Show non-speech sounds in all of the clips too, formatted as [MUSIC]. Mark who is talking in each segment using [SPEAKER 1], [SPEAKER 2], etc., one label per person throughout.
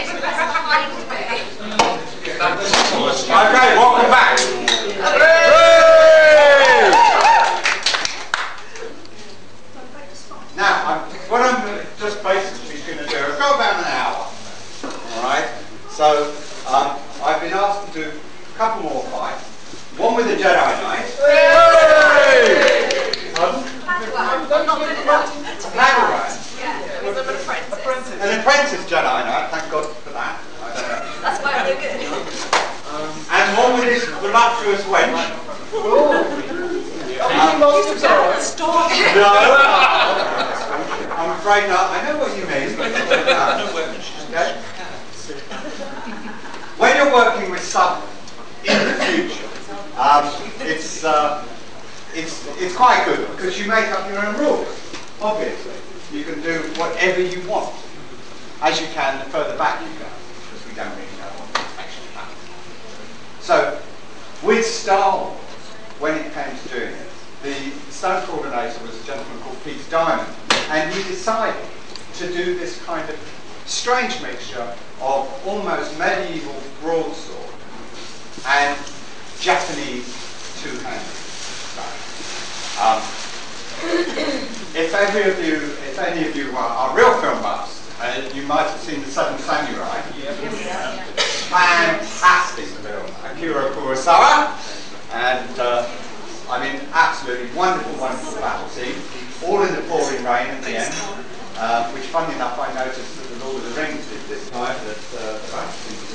[SPEAKER 1] takes the best.
[SPEAKER 2] Because you make up your own rules, obviously. You can do whatever you want, as you can the further back you go, because we don't really know what actually happens. So, with Star Wars, when it came to doing it, the stunt coordinator was a gentleman called Peter Diamond, and he decided to do this kind of strange mixture of almost medieval broadsword and Japanese two-handed stone. Um, if any of you, if any of you are, are real film buffs, uh, you might have seen The Seven Samurai. Fantastic film. Akira Kurosawa. And uh, I mean, absolutely wonderful, wonderful battle scene. All in the pouring rain at the end. Uh, which, funny enough, I noticed that this. That uh, the.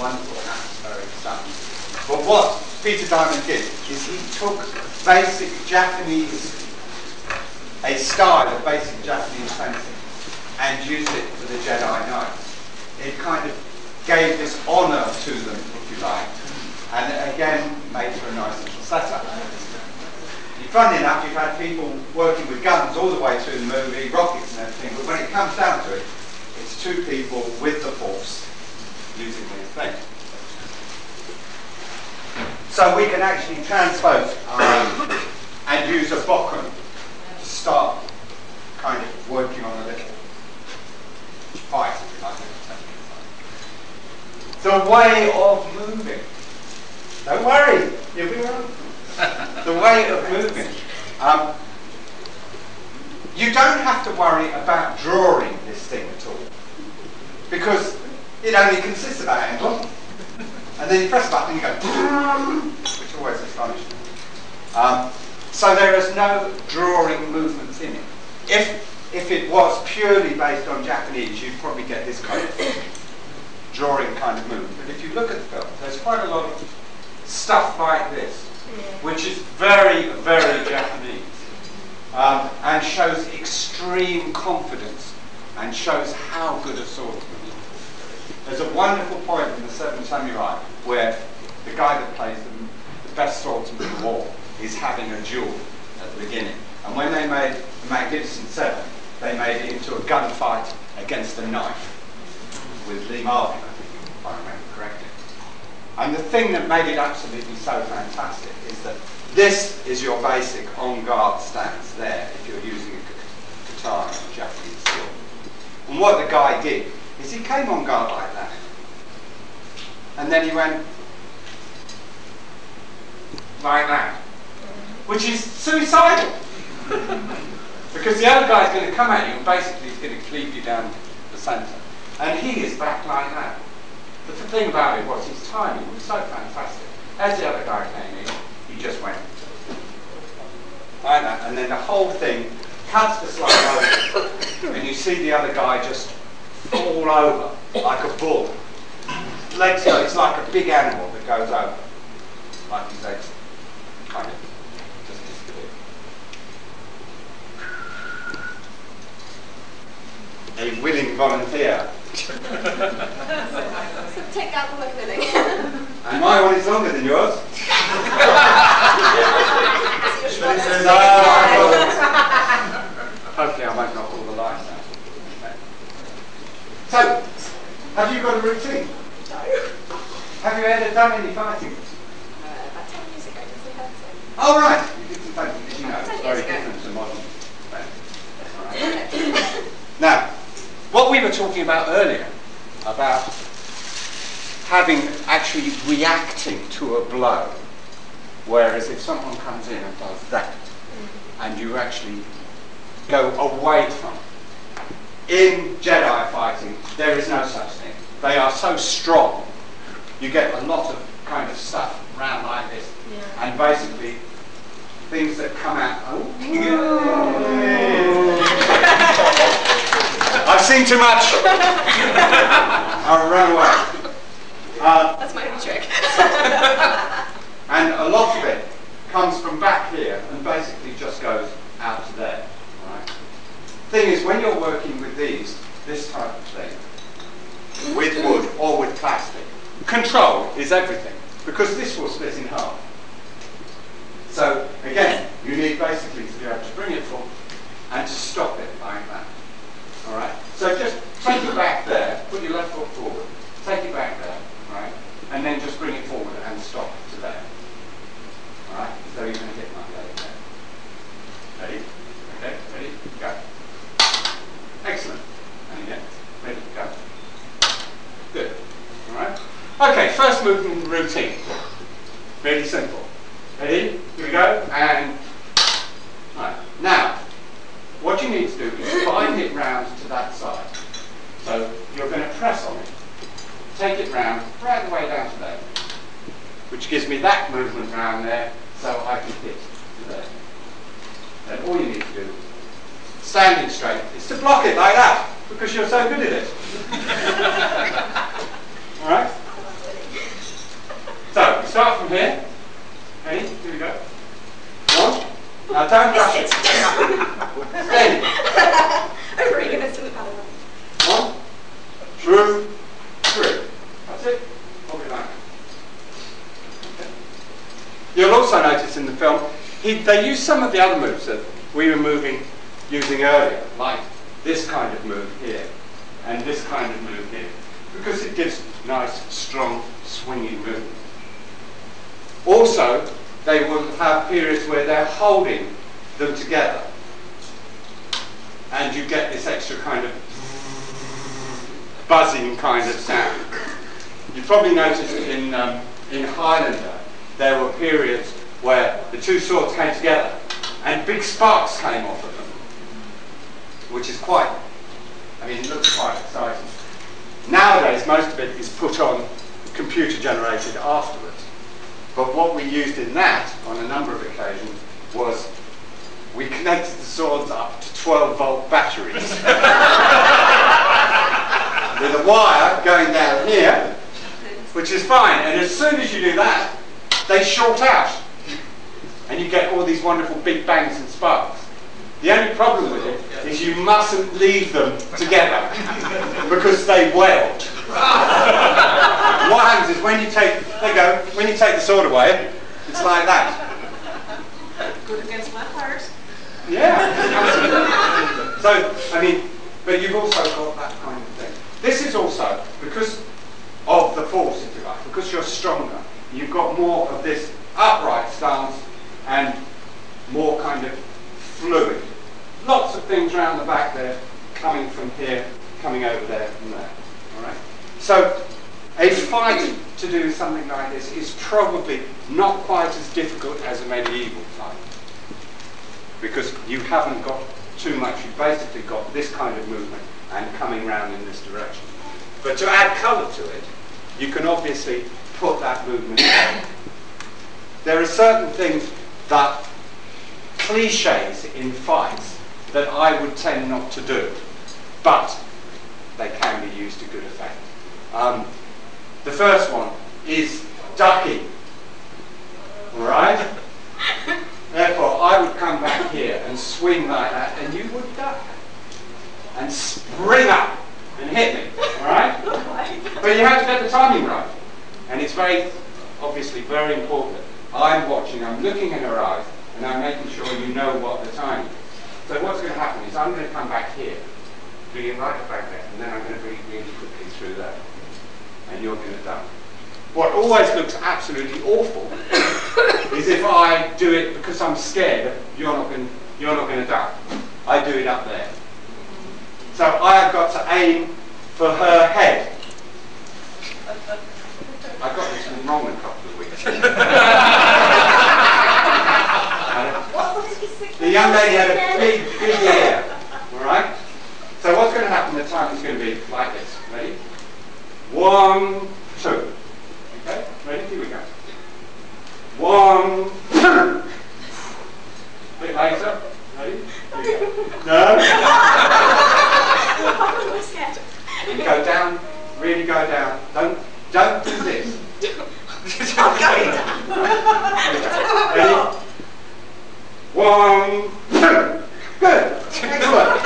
[SPEAKER 2] Wonderful, atmospheric stuff. But what Peter Diamond did is he took basic Japanese, a style of basic Japanese fencing, and used it for the Jedi Knights. It kind of gave this honour to them, if you like, and again made for a nice little setup. Funny enough, you've had people working with guns all the way through the movie, rockets and everything, but when it comes down to it, it's two people with the force using these things. So we can actually transpose um, and use a bokken to start kind of working on a little fight, if you like. The way of moving. Don't worry, you'll be around. [LAUGHS] the way of moving. Um, you don't have to worry about drawing this thing at all. Because it only consists of that angle. [LAUGHS] And then you press a button and you go, [LAUGHS] which always astonishes me. Um, so there is no drawing movements in it. If, if it was purely based on Japanese, you'd probably get this kind of drawing kind of movement. But if you look at the film, there's quite a lot of stuff like this, which is very, very Japanese, um, and shows extreme confidence, and shows how good a swordsman he is. There's a wonderful point in The Seven Samurai where the guy that plays the, the best swordsman in the war is having a duel at the beginning. And when they made the Magnificent Seven, they made it into a gunfight against a knife with Lee Marvin, I think, if I remember correctly. And the thing that made it absolutely so fantastic is that this is your basic on-guard stance there if you're using a katana or Japanese sword. And what the guy did is he came on guard like that. And then he went like that. Which is suicidal. [LAUGHS] because the other guy's going to come at you and basically he's going to cleave you down the centre. And he is back like that. But the thing about it was his timing was so fantastic. As the other guy came in, he just went like that. And then the whole thing cuts the slide over. and you see the other guy just fall over like a bull. Legs go, it's like a big animal that goes over. Like his legs kind of just disappear. A willing volunteer.
[SPEAKER 1] So take out the word willing.
[SPEAKER 2] And my one is longer than yours. Hopefully I won't knock all the lights out. So, have you got a routine?
[SPEAKER 1] No.
[SPEAKER 2] Have you ever done any fighting?
[SPEAKER 1] Uh, about 10 years ago, does he have to?
[SPEAKER 2] Oh right, you did some fighting, you know? It's
[SPEAKER 1] Ten
[SPEAKER 2] very different to modern. fighting. That's. [COUGHS] Now, what we were talking about earlier about having actually reacting to a blow. Whereas if someone comes in and does that, and you actually go away from it. In Jedi fighting, there is no such thing. They are so strong, you get a lot of kind of stuff around like this,
[SPEAKER 1] Yeah.
[SPEAKER 2] and basically things that come out. Oh, [LAUGHS] I've seen too much. [LAUGHS] I'll run away. Uh,
[SPEAKER 1] That's my new trick. [LAUGHS]
[SPEAKER 2] and a lot of it comes from back here and basically just goes out to there. Right? Thing is, when you're working with these, this type of thing, with wood or with plastic, control is everything because this will split in half. So again, you need basically to be able to bring it forward and to stop it like that. All right. So just take it back there. Put your left foot forward. Take it back there. Right. And then just bring it forward and stop to there. All right. So you're going to hit my leg there. Ready? Okay. Ready? Go. Excellent. And again. Ready? Go. Good. All right. Okay. First movement routine. Really simple. Ready? Here we go. And right. now, what you need to do is bind it round to that side. So you're going to press on it. Take it round, right the way down to there. Which gives me that movement round there, so I can hit to there. Then all you need to do, standing straight, is to block it like that, because you're so good at it. [LAUGHS] Alright? So, we start from here. Ready? Here we go. One. Now don't rush it. Steady.
[SPEAKER 1] I'm bringing this to the paddle.
[SPEAKER 2] One, two, three. That's it. Hold it like that. Okay. You'll also notice in the film, he, they use some of the other moves that we were moving, using earlier, like this kind of move here, and this kind of move here, because it gives nice, strong, swinging movement. Also, they will have periods where they're holding them together, and you get this extra kind of buzzing kind of sound. You probably noticed in, um, in Highlander there were periods where the two swords came together and big sparks came off of them, which is quite, I mean, it looks quite exciting. Nowadays, most of it is put on computer generated afterwards. But what we used in that on a number of occasions was we connected the swords up to 12 volt batteries [LAUGHS] with a wire going down here, which is fine. And as soon as you do that, they short out. And you get all these wonderful big bangs and sparks. The only problem with it is you mustn't leave them together [LAUGHS] because they weld. what happens is when you take, there you go, when you take the sword away, it's like that.
[SPEAKER 1] Good against vampires.
[SPEAKER 2] Yeah, absolutely. So, I mean, but you've also got that kind of thing. This is also, because of the force, if you like, because you're stronger, you've got more of this upright stance and more kind of fluid. Lots of things around the back there, coming from here, coming over there and there. All right? So, a fight to do something like this is probably not quite as difficult as a medieval fight because you haven't got too much. You've basically got this kind of movement and coming round in this direction. But to add colour to it, you can obviously put that movement [COUGHS] in. There are certain things that cliches in fights that I would tend not to do, but they can be used to good effect. Um, the first one is ducking. right? [LAUGHS] Therefore, I would come back here and swing like that, and you would duck and spring up and hit me. All right? [LAUGHS] But you have to get the timing right, and it's very, obviously, very important. I'm watching, I'm looking in her eyes, and I'm making sure you know what the time is. So what's going to happen is I'm going to come back here, bring it right back there, and then I'm going to bring it really quickly through there. And you're going to dump. What always looks absolutely awful [COUGHS] is if I do it because I'm scared, you're not going you're not going to dump. I do it up there. So I have got to aim for her head. I got this wrong. Roman copy the
[SPEAKER 1] young lady had a big, big
[SPEAKER 2] ear. All right? So what's going to happen? The time is going to be like this. Ready? One, two. Okay? Ready? Here we go. One, two. A bit later. Ready? No? [LAUGHS] you go down. Really go down. Don't, don't do this. Ready? One, two. Good. Excellent.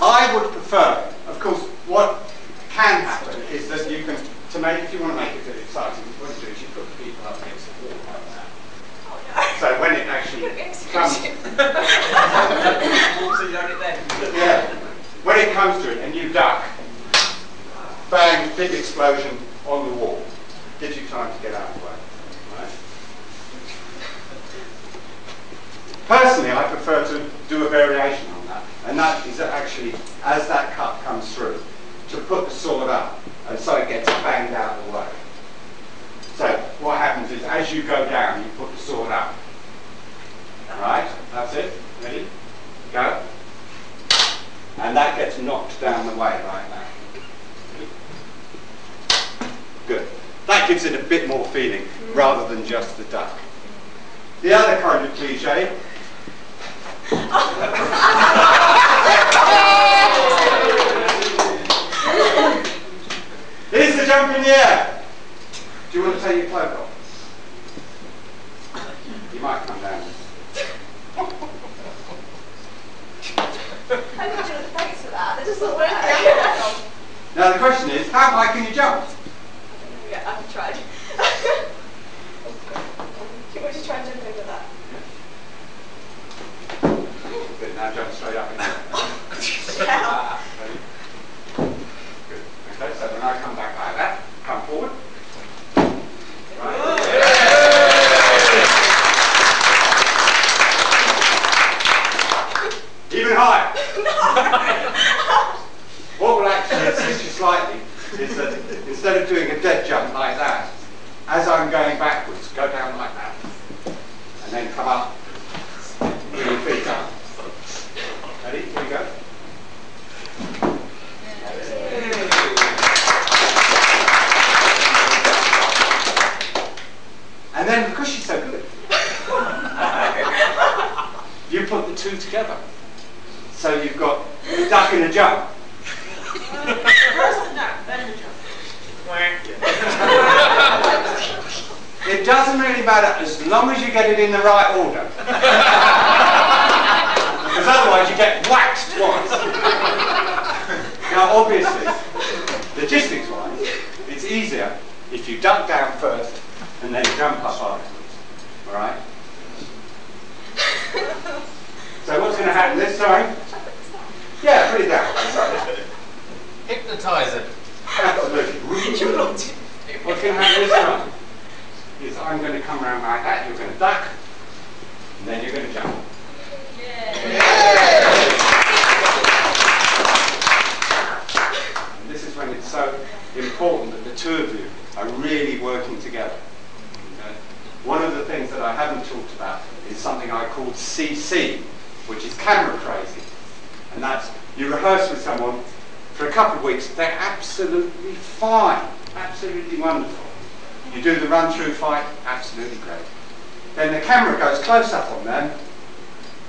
[SPEAKER 2] I would prefer, of course, what can happen is that you can, to make, if you want to make it exciting, what you do is you put the people up against the wall like that. So when it actually comes. [LAUGHS]
[SPEAKER 3] So you don't get there.
[SPEAKER 2] yeah, when it comes to it and you duck, bang, big explosion on the wall. Gives you time to get out of the way. Right? Personally, I prefer to do a variation on that, and that is actually, as that cut comes through, to put the sword up, and so it gets banged out of the way. So what happens is, as you go down, you put the sword up. Right? That's it. Ready? Go. And that gets knocked down the way right that. Good. That gives it a bit more feeling rather than just the duck. The other kind of cliche. is the jump in the air. Do you want to take your cloak off? You might come down.
[SPEAKER 1] I need you to face for that. It doesn't work.
[SPEAKER 2] Now the question is, how high can you jump?
[SPEAKER 1] Yeah, I've tried. Do you want to try and jump over that?
[SPEAKER 2] Good, now jump straight up. [LAUGHS]
[SPEAKER 1] Yeah.
[SPEAKER 2] Good. Okay, so when I come back like that, come forward. Right. Even higher. [LAUGHS] what will actually assist you slightly is that instead of doing a dead jump like that, as I'm going backwards, go down like that. And then come up, bring your feet up. Ready? Here we go. And then because she's so good, [LAUGHS] you put the two together. So you've got a duck and a jump.
[SPEAKER 1] First, no, then the jump.
[SPEAKER 2] It doesn't really matter as long as you get it in the right order. Because otherwise you get waxed twice. now obviously, logistics wise, it's easier if you duck down first and then jump up afterwards. Alright? So what's going to happen this time? Yeah, put it down. That's right.
[SPEAKER 3] Hypnotize it.
[SPEAKER 2] Absolutely.
[SPEAKER 1] You looked.
[SPEAKER 2] What's going to happen this time is I'm going to come around like that, you're going to duck, and then you're going to jump. Yeah! And this is when it's so important that the two of you are really working together. Okay? One of the things that I haven't talked about is something I call CC, which is camera crazy. You rehearse with someone for a couple of weeks, they're absolutely fine, absolutely wonderful. You do the run through fight, absolutely great. Then the camera goes close up on them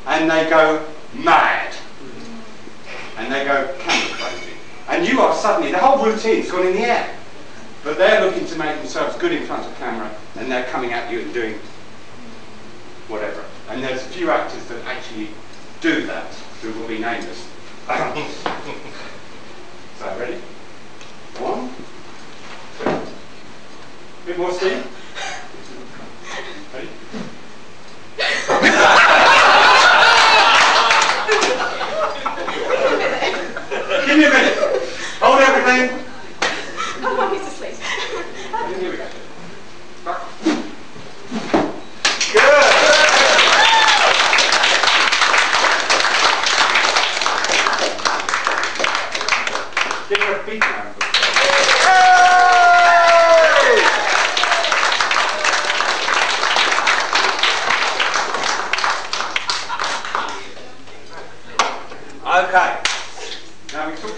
[SPEAKER 2] and they go mad. And they go camera crazy. And you are suddenly, the whole routine's gone in the air. But they're looking to make themselves good in front of camera and they're coming at you and doing whatever. And there's a few actors that actually do that, who will be nameless. [LAUGHS] so, ready? One, two. Bit more steam. Ready? [LAUGHS] Give me a minute. Hold everything.
[SPEAKER 1] Oh, mommy's asleep.
[SPEAKER 2] And here we go. Back. Good. Give her a big round of applause.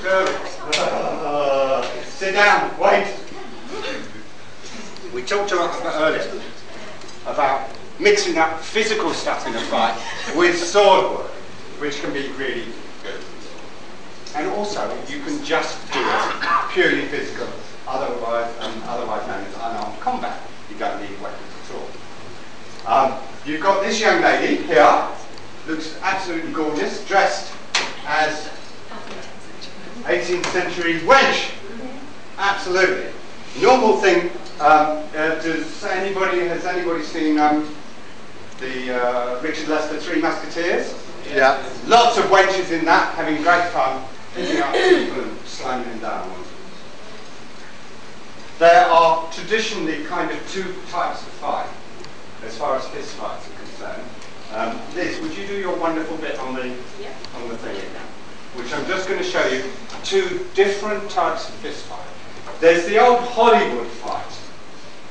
[SPEAKER 2] nervous. Uh, sit down, wait. We talked about earlier about mixing up physical stuff in a fight with sword work, which can be really good. And also, you can just do it purely physical, otherwise, um, otherwise known as unarmed combat. You don't need weapons at all. Um, you've got this young lady here, looks absolutely gorgeous, dressed as 18th century wench. Absolutely. Normal thing. Um, uh, does anybody has anybody seen um, the uh, Richard Lester Three Musketeers?
[SPEAKER 4] Yeah.
[SPEAKER 2] Lots of wenches in that, having great fun, picking up people and slamming them down. There are traditionally kind of two types of fight, as far as fist fights are concerned. Um, Liz, would you do your wonderful bit on the
[SPEAKER 1] Yeah.
[SPEAKER 2] on the thing now? Which I'm just going to show you two different types of fist fight. There's the old Hollywood fight,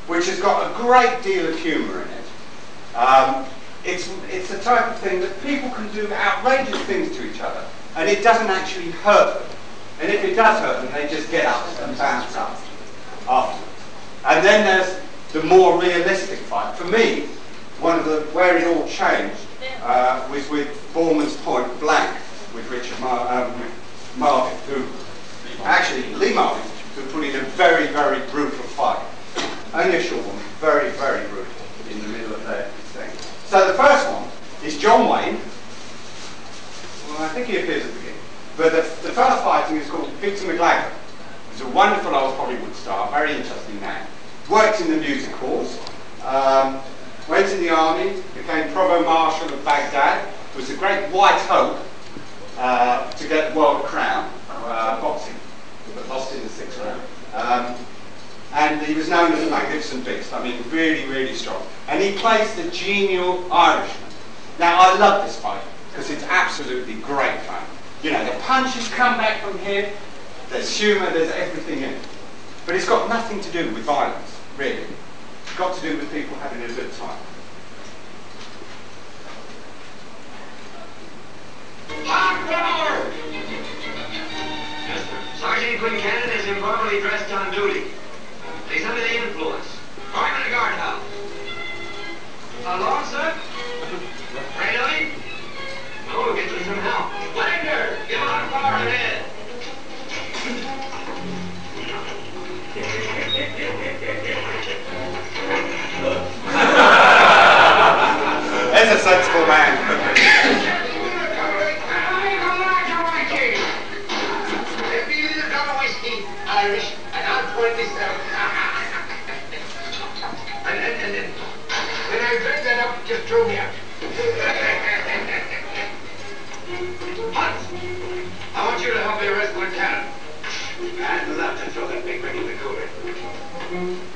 [SPEAKER 2] which has got a great deal of humour in it. Um, it's, it's the type of thing that people can do outrageous things to each other, and it doesn't actually hurt them. And if it does hurt them, they just get up and bounce up afterwards. And then there's the more realistic fight. For me, one of the where it all changed uh, was with Boorman's Point Blank with Richard Mar- um, Marvin, who actually Lee Marvin, who put in a very very brutal fight. Only a short one, very very brutal in the middle of their thing. So the first one is John Wayne. Well, I think he appears at the beginning. But the, the fellow fighting is called Victor McLaglen. He's a wonderful old Hollywood star, very interesting man. Worked in the music halls, um, went in the army, became provost marshal of Baghdad, was the great white hope uh, to get the world crown, uh, boxing, but lost in the sixth round. Um, and he was known as a magnificent beast. I mean, really, really strong. And he plays the genial Irishman. Now, I love this fight because it's absolutely great fun. You know, the punches come back from here. There's humour. There's everything in it. But it's got nothing to do with violence, really. It's got to do with people having a good time.
[SPEAKER 5] Sergeant Quinn Quincannon is improperly dressed on duty. He's under the influence. Find in the guardhouse. Along, sir? [LAUGHS] Really? Oh, we'll get you some help. Wagner, give him a far ahead. [LAUGHS]
[SPEAKER 2] There's a sensible man.
[SPEAKER 5] Just me. Hunt, I want you to help me arrest cannon. I'd love to throw that big ring in the cooler.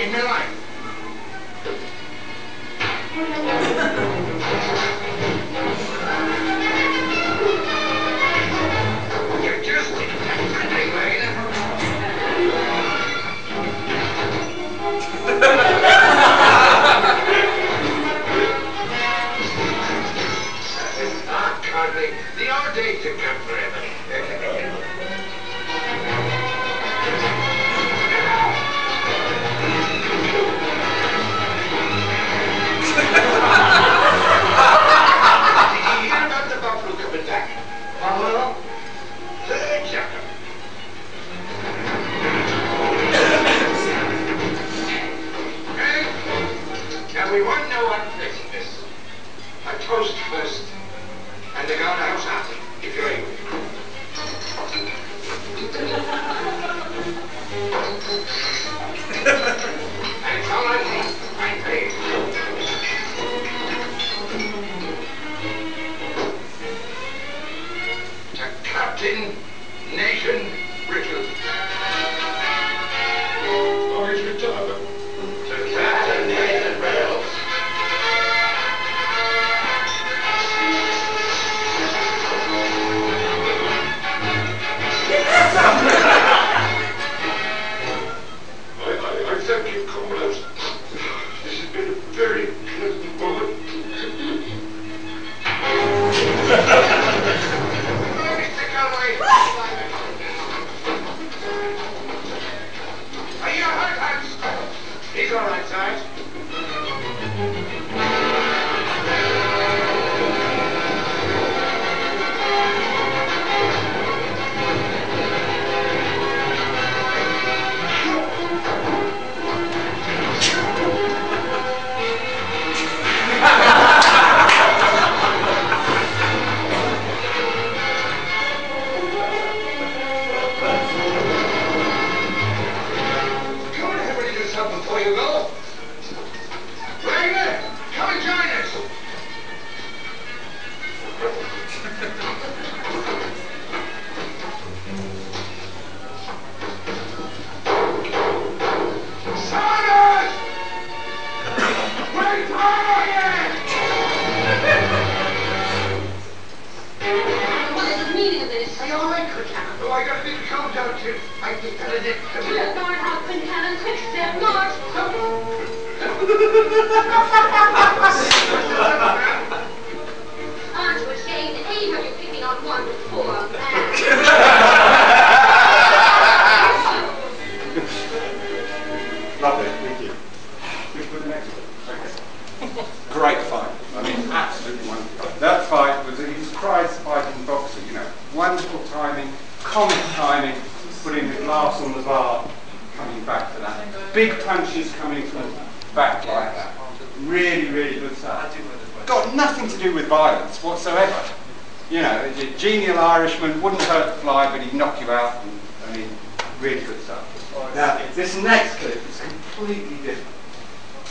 [SPEAKER 5] In my life.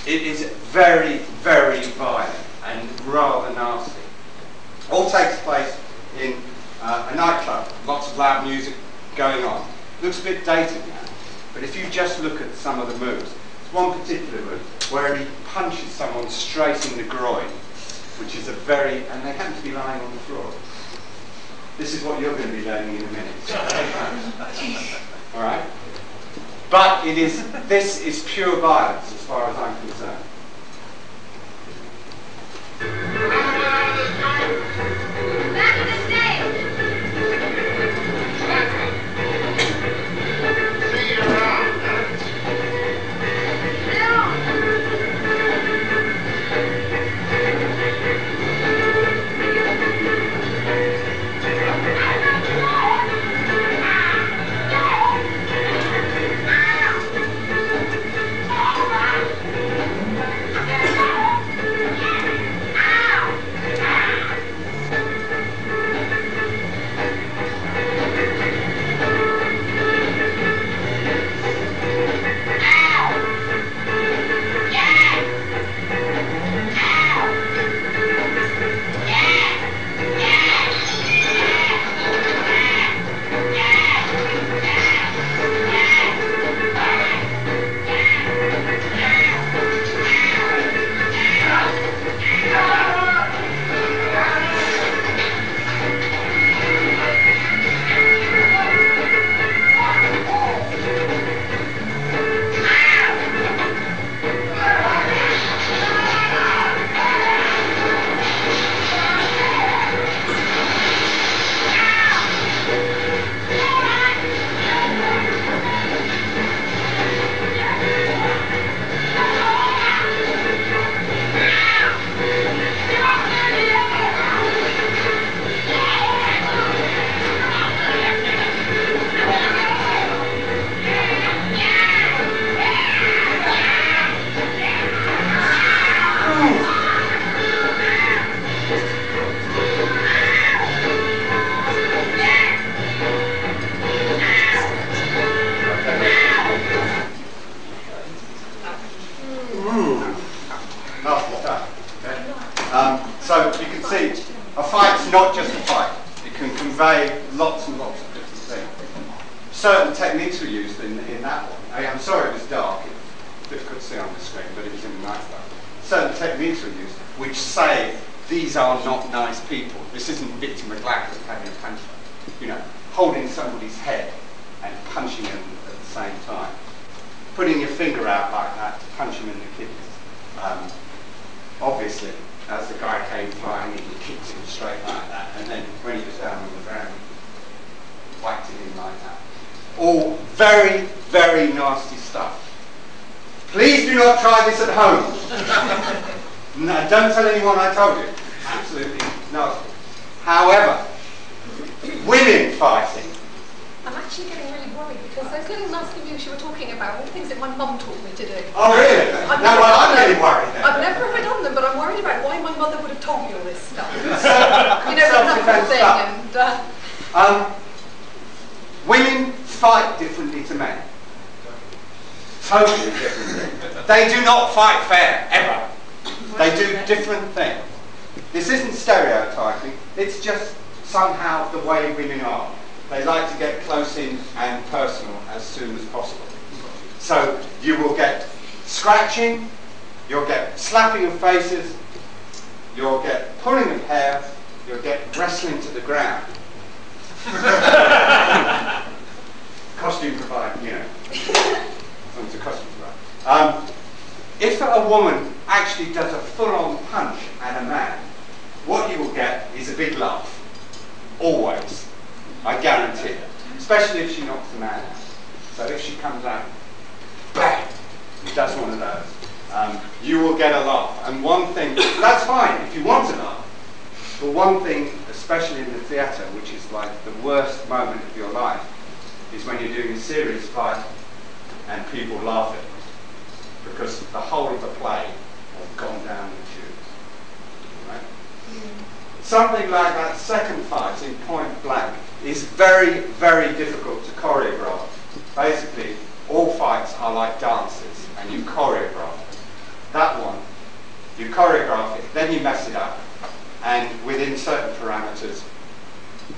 [SPEAKER 5] It
[SPEAKER 2] is very, very violent and rather nasty. All takes place in uh, a nightclub, lots of loud music going on. Looks a bit dated now, but if you just look at some of the moves, there's one particular move where he punches someone straight in the groin, which is a very, and they happen to be lying on the floor. This is what you're going to be learning in a minute. [LAUGHS] All right? But it is, this is pure violence as far as I'm concerned.
[SPEAKER 6] My mum taught me to do.
[SPEAKER 2] Oh, really?
[SPEAKER 6] I've
[SPEAKER 2] No,
[SPEAKER 6] never
[SPEAKER 2] well, I'm getting worried then.
[SPEAKER 6] I've never ever done them, but I'm worried about why my mother would have told me all this stuff. [LAUGHS] you know, the knuckle
[SPEAKER 2] Self-defense
[SPEAKER 6] thing
[SPEAKER 2] stuff.
[SPEAKER 6] and. Uh,
[SPEAKER 2] Um, women fight differently to men. Totally differently. They do not fight fair, ever. They do different things. This isn't stereotyping, it's just somehow the way women are. They like to get close in and personal as soon as possible. So you will get scratching, you'll get slapping of faces, you'll get pulling of hair, you'll get wrestling to the ground. [LAUGHS] costume provided, you know. As long as the. Um, if a woman actually does a full-on punch at a man, what you will get is a big laugh. Always. I guarantee it. Especially if she knocks the man out. So if she comes out, bang, one of those, um, you will get a laugh. And one thing, that's fine if you want to laugh. But one thing, especially in the theatre, which is like the worst moment of your life, is when you're doing a serious fight and people laugh at you. Because the whole of the play has gone down the tubes. Right? Something like that second fight in point blank is very, very difficult to choreograph. Basically, all fights are like dances and you choreograph it. That one, you choreograph it, then you mess it up, and within certain parameters,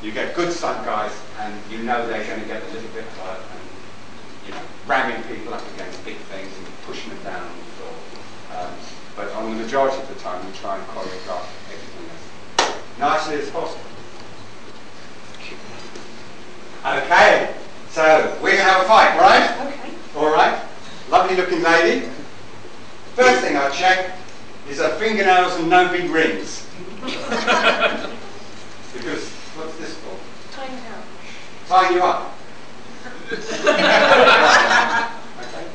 [SPEAKER 2] you get good stunt guys, and you know they're going to get a little bit hurt, and you know, ramming people up against big things and pushing them down on the floor. Um, but on the majority of the time, we try and choreograph everything as nicely as possible. Okay, so we're going to have a fight, right?
[SPEAKER 6] Okay.
[SPEAKER 2] All right. Lovely looking lady. First thing I check is her fingernails and no big rings. [LAUGHS] because what's this for?
[SPEAKER 1] Time out.
[SPEAKER 2] Tying you up. [LAUGHS] okay.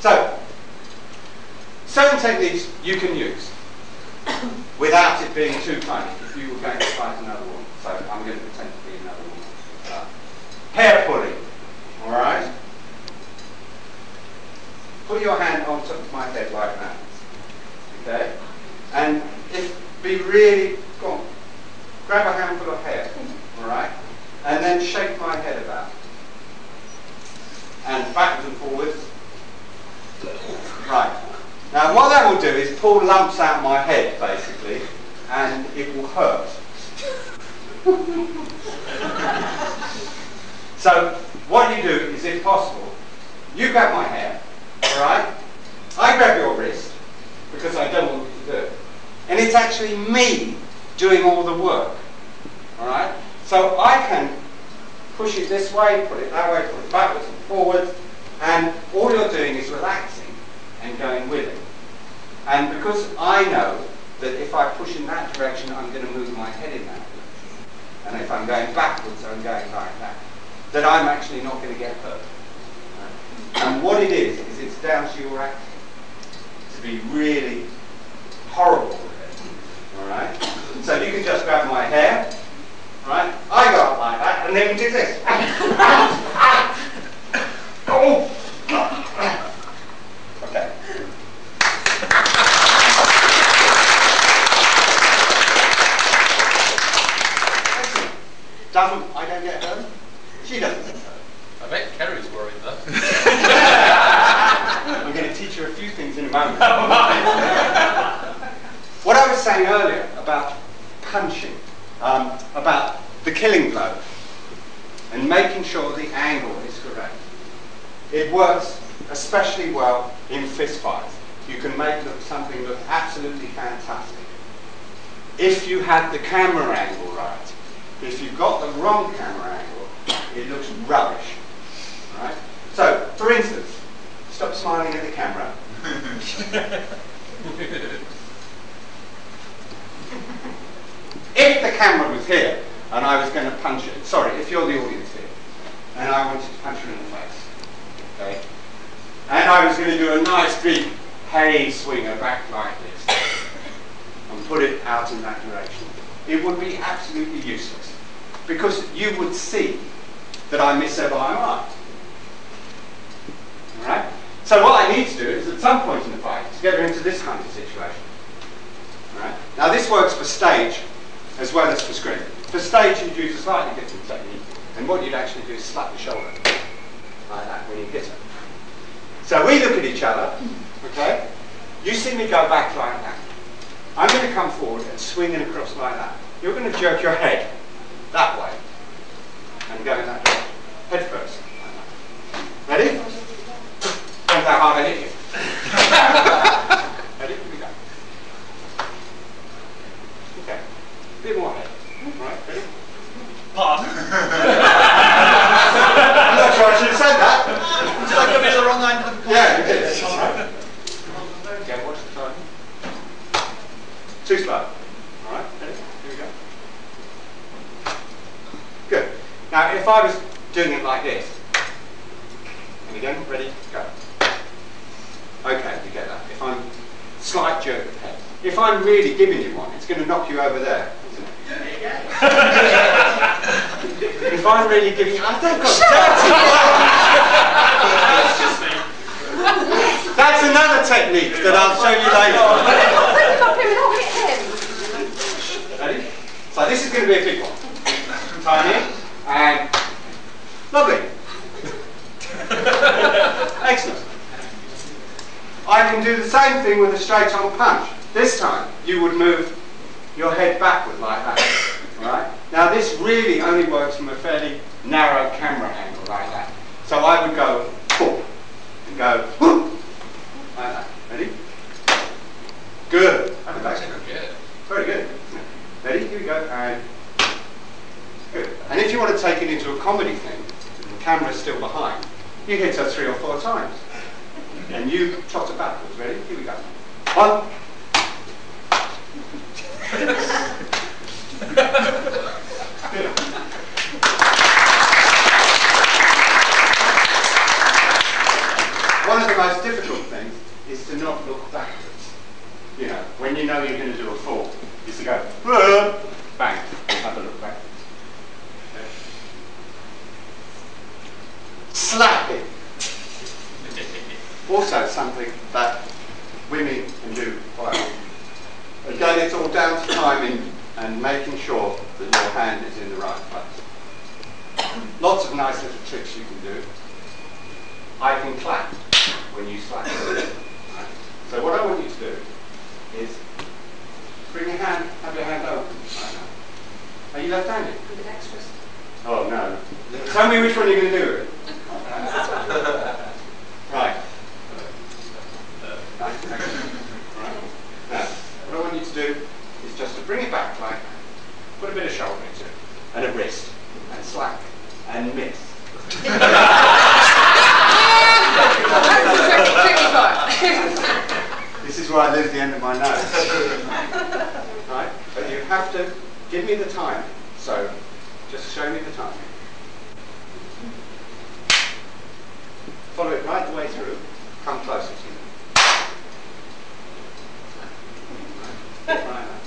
[SPEAKER 2] So, certain techniques you can use without it being too funny if you were going to fight another woman. So I'm going to pretend to be another woman. Uh, hair pulling. All right. Put your hand on top of my head like that. Okay? And if be really go on, grab a handful of hair, alright? And then shake my head about. And backwards and forwards. Right. Now what that will do is pull lumps out of my head basically and it will hurt. [LAUGHS] so what you do is if possible, you grab my hair, alright? I grab your wrist because I don't want you to do it. And it's actually me doing all the work. Alright? So I can push it this way, put it that way, put it backwards and forwards, and all you're doing is relaxing and going with it. And because I know that if I push in that direction, I'm going to move my head in that direction. And if I'm going backwards, I'm going like that. That I'm actually not going to get hurt. And what it is it's down to your acting to be really horrible with it. Alright? So you can just grab my hair, right? I go up like that, and then we do this. [LAUGHS] oh! Okay. Doesn't, I don't get hurt. She doesn't get hurt.
[SPEAKER 3] I bet Kerry's worried though. [LAUGHS]
[SPEAKER 2] I'm going to teach her a few things in a [LAUGHS] moment. [LAUGHS] what I was saying earlier about punching, um, about the killing blow, and making sure the angle is correct. It works especially well in fist fights. You can make look, something look absolutely fantastic. If you had the camera angle right, if you've got the wrong camera angle, it looks rubbish. Right? So, for instance, stop smiling at the camera. if the camera was here and I was going to punch it, sorry, if you're the audience here, and I wanted to punch you in the face, okay, and I was going to do a nice big hay swinger back like this, and put it out in that direction, it would be absolutely useless because you would see that I miss every eye. Alright? So what I need to do is at some point in the fight to get her into this kind of situation. Alright? Now this works for stage as well as for screen. For stage you'd use a slightly different technique and what you'd actually do is slap the shoulder like that when you hit her. So we look at each other, okay? You see me go back like that. I'm going to come forward and swing it across like that. You're going to jerk your head that way and go in that direction. Head first. Like Ready? Depends how hard I hit you. [LAUGHS] Ready? Here we go. Okay. A bit more head. Right, ready?
[SPEAKER 3] Pass. [LAUGHS]
[SPEAKER 2] I'm not sure I should have said that.
[SPEAKER 3] Did I come in the wrong end of the
[SPEAKER 2] Yeah, you did. Alright. Okay, watch the time. Too slow. Alright, ready? Here we go. Good. Now, if I was doing it like this, and again, ready, go. Okay, you get that. If I'm slight jerk of the head. If I'm really giving you one, it's going to knock you over there, isn't it? [LAUGHS] if I'm really giving you, I don't got
[SPEAKER 3] That's just [LAUGHS]
[SPEAKER 2] dirty. That's another technique that I'll show you later.
[SPEAKER 6] Bring him up here and I'll hit him.
[SPEAKER 2] Ready? So this is going to be a big one. Tiny and lovely. [LAUGHS] I can do the same thing with a straight on punch. This time you would move your head backward like that. Right? Now this really only works from a fairly narrow camera angle like that. So I would go and go whoop, like that. Ready? Good. Okay.
[SPEAKER 3] Good.
[SPEAKER 2] Very good. Ready? Here we go. And good. And if you want to take it into a comedy thing, the camera's still behind, you hit her three or four times. And you trot it backwards. Ready? Here we go. One. One of the most difficult things is to not look backwards. You know, when you know you're going to do a fall, is to go, bang, and have a look backwards. Okay. Slapping. Also something that women can do quite often. Again, it's all down to timing and making sure that your hand is in the right place. Lots of nice little tricks you can do. I can clap when you slap. Right? So what I want you to do is bring your hand, have your hand open. Are you left-handed? Oh no. Tell me which one you're going to do [LAUGHS] it. Right. Right. Right. Now, what I want you to do is just to bring it back like that. Put a bit of shoulder into it, and a wrist, and slack, and miss.
[SPEAKER 6] That's the tricky, tricky part.
[SPEAKER 2] This is where I lose the end of my nose. right? But you have to give me the time. So just show me the time. Follow it right the way through. Come closer Thank you.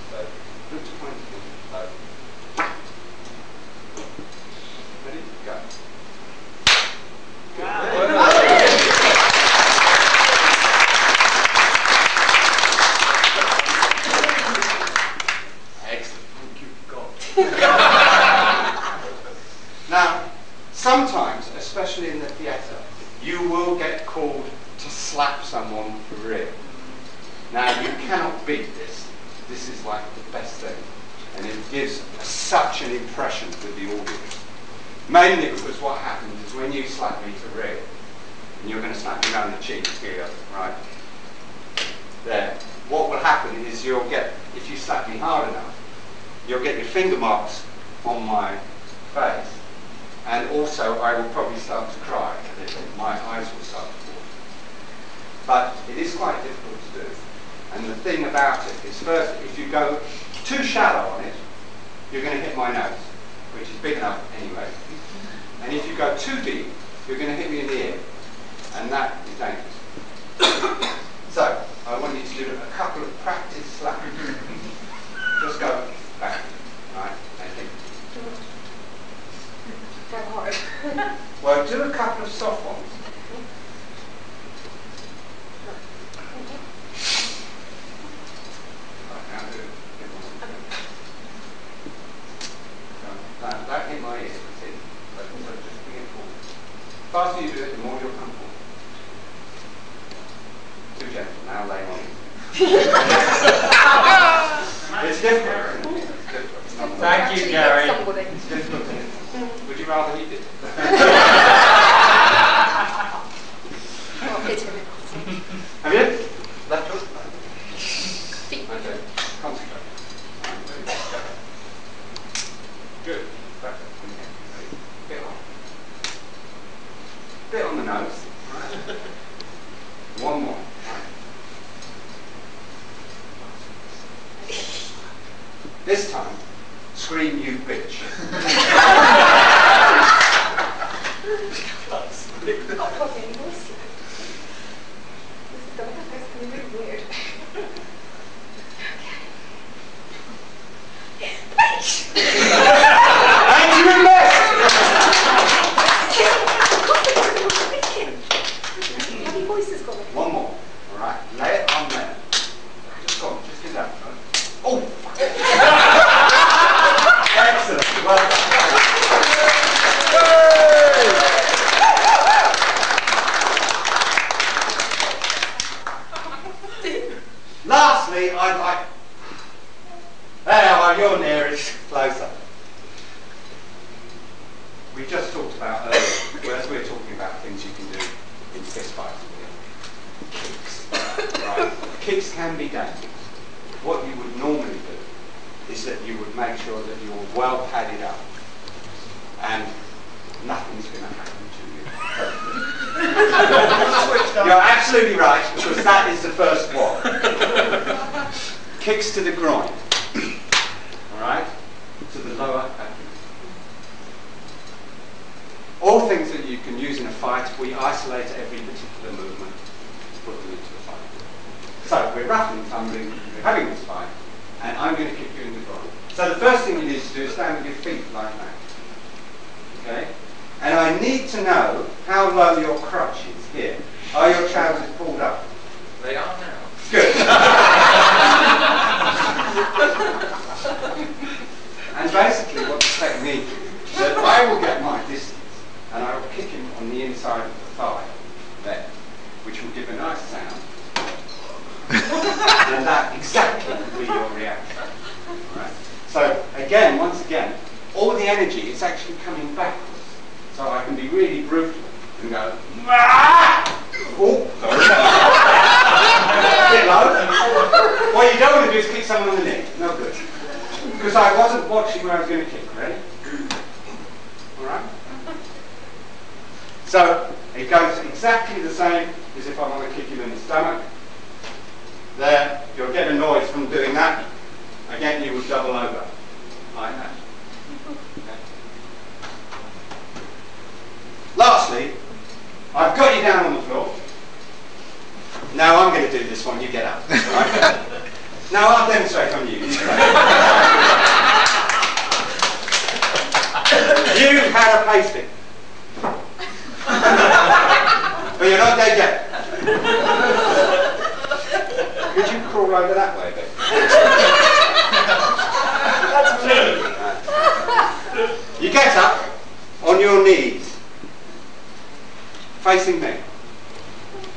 [SPEAKER 2] Rather he did?
[SPEAKER 6] Oh, hit him.
[SPEAKER 2] Have you? Left hook?
[SPEAKER 6] Feet.
[SPEAKER 2] Okay, concentrate. Good. Perfect. Okay. Bit on. Bit on the nose. Right. One more. Right. This time, scream you bitch.
[SPEAKER 6] Oh, fucking voice. This is gonna this is gonna be really weird.
[SPEAKER 2] and you missed!
[SPEAKER 6] Bloody voice is gone.
[SPEAKER 2] One more. Alright, lay it on there. Just go on, just do that. Oh! Excellent. Well done. Lastly, I'd like. There are your nearest closer. We just talked about earlier, whereas we're talking about things you can do in fist fights. Kicks. Right? Kicks can be dangerous. What you would normally do is that you would make sure that you're well padded up and nothing's going to happen to you. You're absolutely right, because that is the first one. Kicks to the groin. Alright? All things that you can use in a fight, we isolate every particular movement to put them into the fight. So we're roughing, tumbling, we're having this fight, and I'm going to kick you in the groin. So the first thing you need to do is stand with your feet like that. Okay? And I need to know how low your crotch is here. Are your trousers pulled up?
[SPEAKER 3] They are now.
[SPEAKER 2] Good. [LAUGHS] and basically what the technique is that I will get my distance and I will kick him on the inside of the thigh there, which will give a nice sound. [LAUGHS] and that exactly will be your reaction. Right? So again, once again, all the energy is actually coming backwards. So I can be really brutal and go, "Ah!" Oh, sorry. [LAUGHS] Bit low. What you don't want to do is kick someone on the neck. No good. Because I wasn't watching where I was going to kick. Ready? Alright? So it goes exactly the same as if I want to kick you in the stomach. There, you'll get a noise from doing that. Again, you will double over. Like that. Lastly, I've got you down on the floor. Now I'm going to do this one, you get up. Right? [LAUGHS] now I'll demonstrate on you. You You had a pasting. but you're not dead yet. Could you crawl over that way a bit? That's true. You get up on your knees, facing me,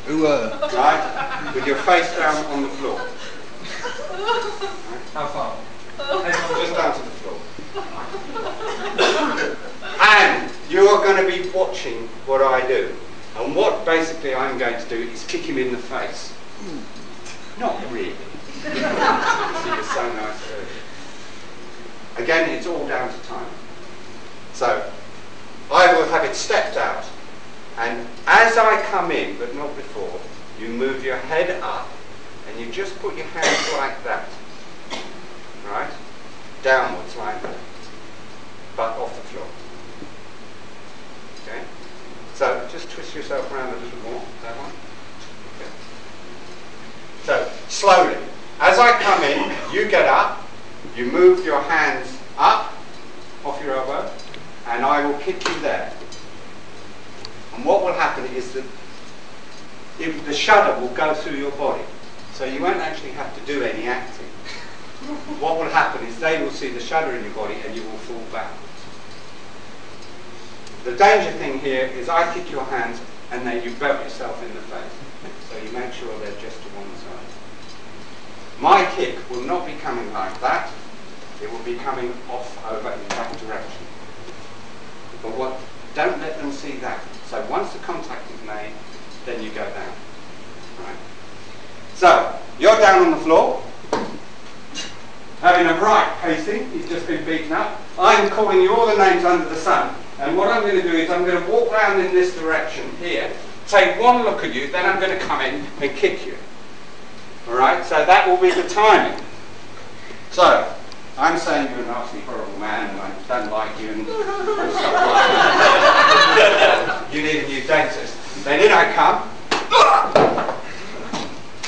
[SPEAKER 2] right? With your face down on the floor.
[SPEAKER 3] How far?
[SPEAKER 2] Just down to the floor. [LAUGHS] And you are going to be watching what I do. And what basically I'm going to do is kick him in the face. Not really. See, it's so nice earlier. Again, it's all down to time. So, I will have it stepped out, and as I come in, but not before, you move your head up, and you just put your hands like that. Right? Downwards like that. But off the floor. Okay? So just twist yourself around a little more. That one. Okay. So slowly. As I come in, you get up, you move your hands up off your elbow, and I will kick you there. And what will happen is that if the shudder will go through your body, so you won't actually have to do any acting. what will happen is they will see the shadow in your body and you will fall backwards. The danger thing here is I kick your hands and then you belt yourself in the face. So you make sure they're just to one side. My kick will not be coming like that. It will be coming off over in that direction. But what? Don't let them see that. So once the contact is made, then you go down. Right? So you're down on the floor, having a right pacing. He's just been beaten up. I'm calling you all the names under the sun. And what I'm going to do is I'm going to walk round in this direction here, take one look at you, then I'm going to come in and kick you. All right? So that will be the timing. So I'm saying you're a nasty, horrible man, and I don't like you, and, [LAUGHS] and stuff like that. you need a new dentist. Then in I come.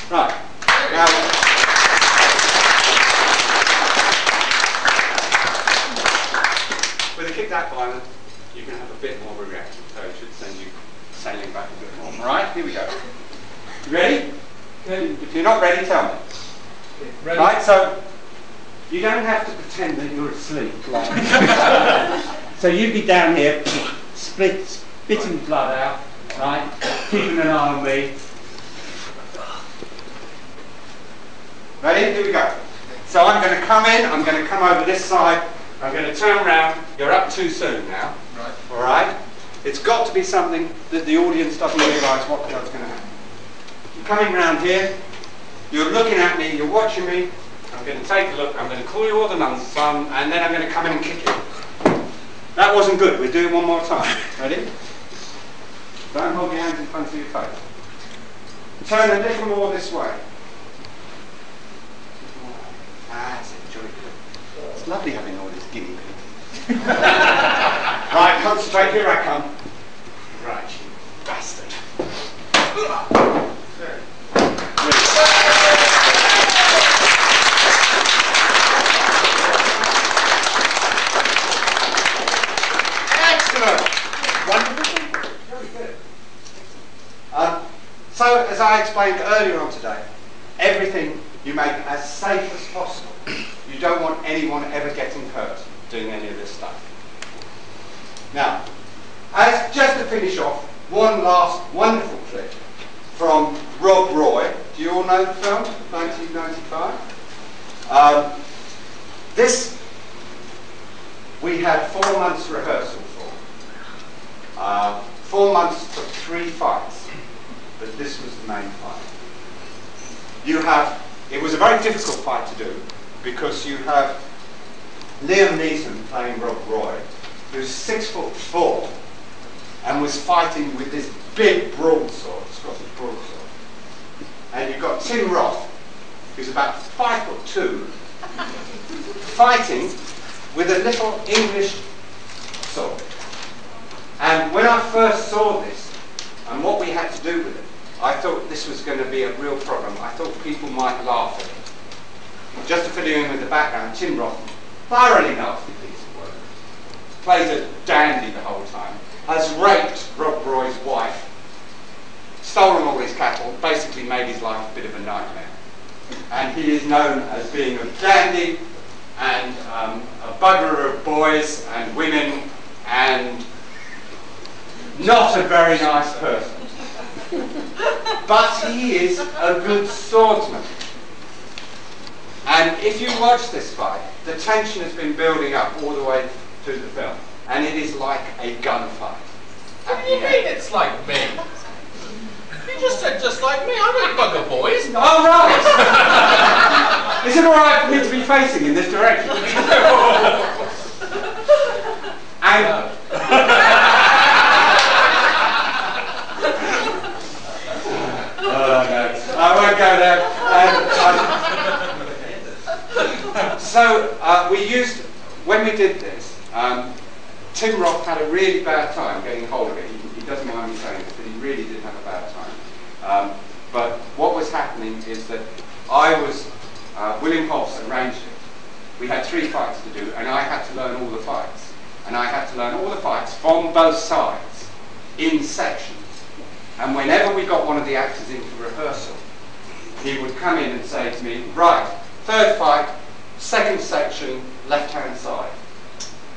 [SPEAKER 2] Right. Now, with a kick that violent, you can have a bit more of a reaction, so it should send you sailing back a bit more. Right, here we go. You ready? If you're not ready, tell me.
[SPEAKER 3] Ready?
[SPEAKER 2] Right, so you don't have to pretend that you're asleep. [LAUGHS] So you'd be down here, split, spitting blood out, right? Keeping an eye on me. Ready? Here we go. So I'm going to come in, I'm going to come over this side, I'm going to turn around. You're up too soon now.
[SPEAKER 3] Right.
[SPEAKER 2] All right? It's got to be something that the audience doesn't realise what the hell's going to happen. You're coming round here, you're looking at me, you're watching me. I'm going to take a look, I'm going to call you all the nuns, son, and then I'm going to come in and kick you. That wasn't good. We'll do it one more time. Ready? Don't hold your hands in front of your face. Turn a little more this way. That's it, enjoy it. It's lovely having all these guinea pigs. [LAUGHS] right, concentrate, here I come. Right, you bastard. Excellent. Wonderful. Very good. Um, so, as I explained earlier on today, everything you make as safe as possible. You don't want anyone ever getting hurt doing any of this stuff. Now, as just to finish off, one last wonderful clip from Rob Roy. Do you all know the film, 1995? Um, this we had four months rehearsal for. Uh, four months for three fights, but this was the main fight. You have, it was a very difficult fight to do because you have Liam Neeson playing Rob Roy, who's six foot four and was fighting with this big broadsword, Scottish broadsword. And you've got Tim Roth, who's about five foot two, fighting with a little English sword. And when I first saw this and what we had to do with it, I thought this was going to be a real problem. I thought people might laugh at it. Just to fill you in with the background, Tim Roth, thoroughly nasty piece of work, plays a dandy the whole time, has raped Rob Roy's wife, stolen all his cattle, basically made his life a bit of a nightmare. And he is known as being a dandy and um, a bugger of boys and women and not a very nice person. but he is a good swordsman. And if you watch this fight, the tension has been building up all the way to the film. And it is like a gunfight.
[SPEAKER 3] What do you mean it's like me? You just said just like me. I don't bugger boys.
[SPEAKER 2] All right. [LAUGHS] is it all right for me to be facing in this direction? [LAUGHS] and [LAUGHS] uh, but uh, um, so uh, we used when we did this. Um, Tim Roth had a really bad time getting hold of it. He, he doesn't mind me saying this, but he really did have a bad time. Um, but what was happening is that I was uh, William Hobbs arranged it. We had three fights to do, and I had to learn all the fights, and I had to learn all the fights from both sides in sections. And whenever we got one of the actors into rehearsal, he would come in and say to me, right, third fight, second section, left-hand side.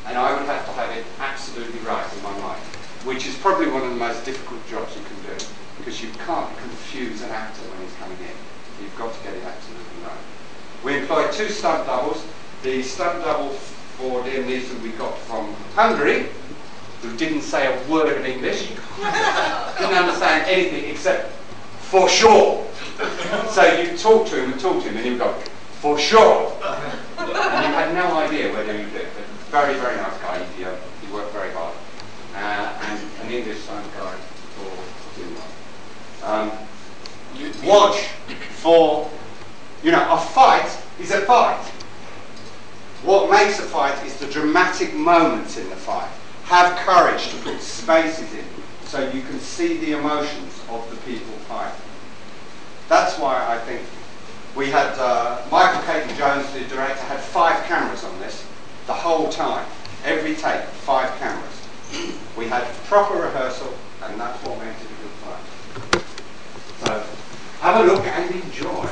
[SPEAKER 2] And I would have to have it absolutely right in my mind, which is probably one of the most difficult jobs you can do, because you can't confuse an actor when he's coming in. You've got to get it absolutely right. We employed two stunt doubles. The stunt double for Liam Neeson we got from Hungary, who didn't say a word of English, [LAUGHS] didn't understand anything except for sure. so you talk to him and talk to him, and he would go, for sure. [LAUGHS] and you had no idea whether you did. But very, very nice guy. He, uh, he worked very hard. Uh, and an English signed guy for doing Um, watch for, you know, a fight is a fight. What makes a fight is the dramatic moments in the fight. Have courage to put spaces in so you can see the emotions of the people fighting. That's why I think we had uh, Michael Caton Jones, the director, had five cameras on this the whole time. Every take, five cameras. We had proper rehearsal, and that's what makes it a good fight. So, have a look and enjoy.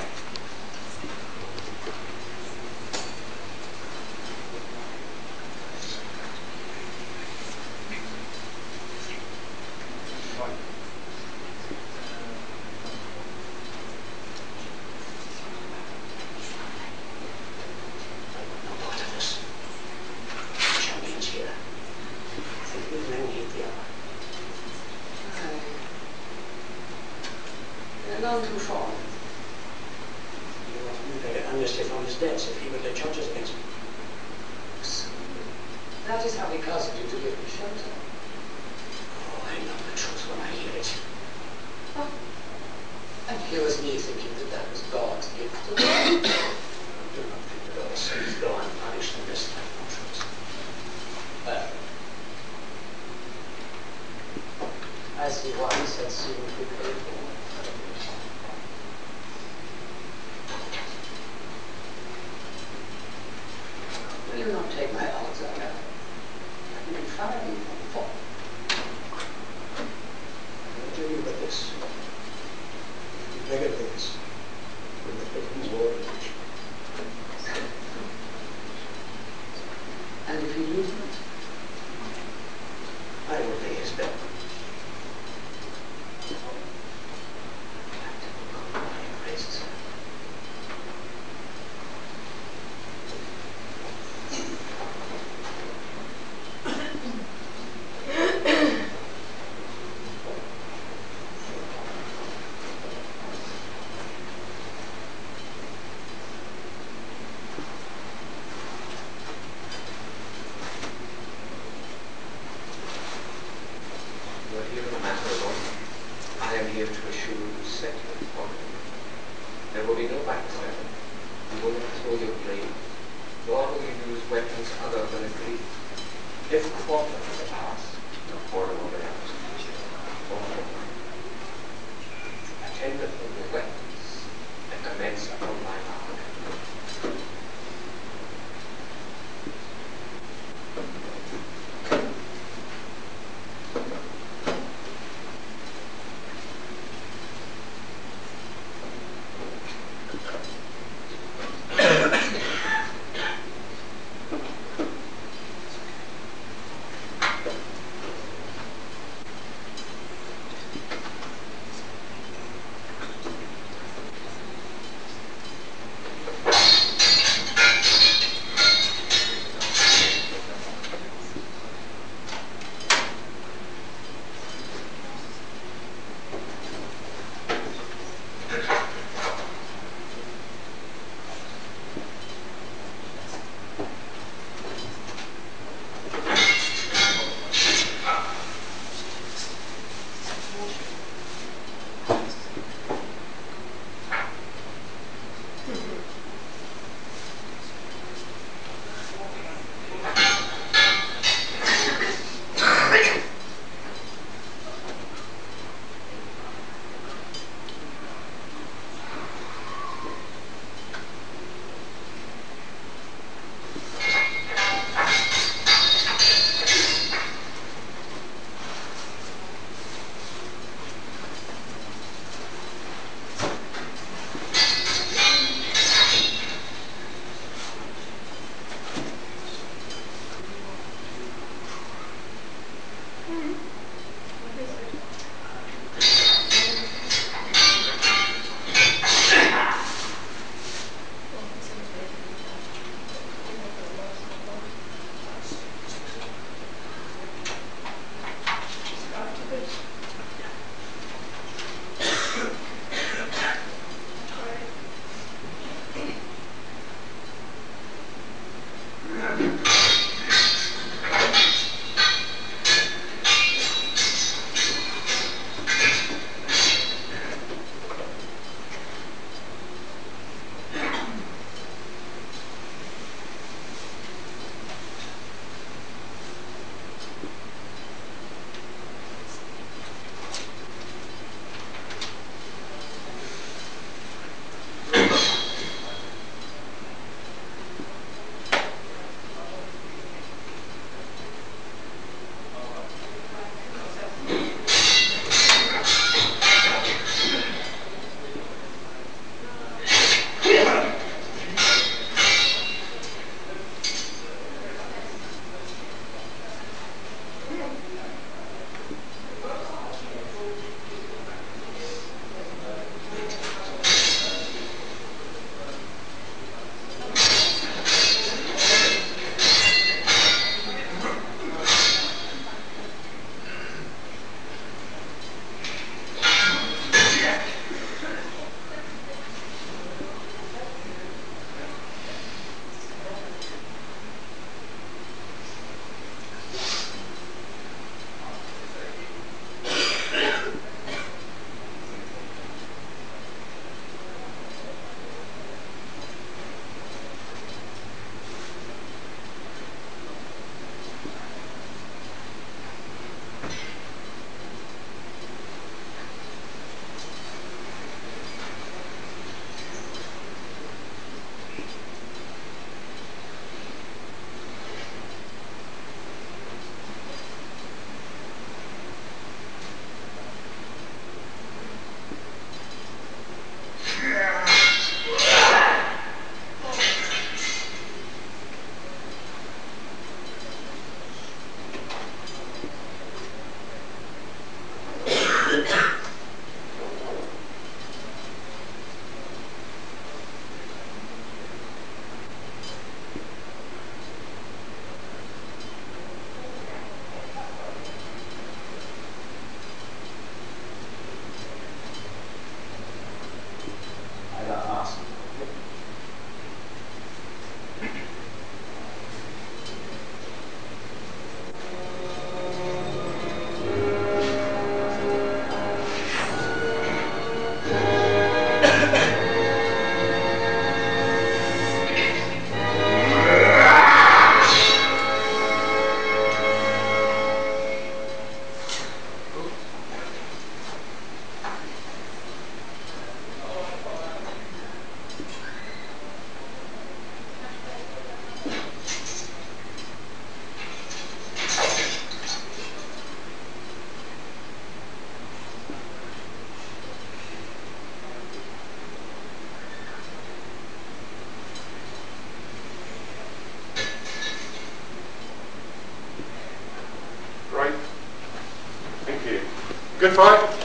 [SPEAKER 2] Good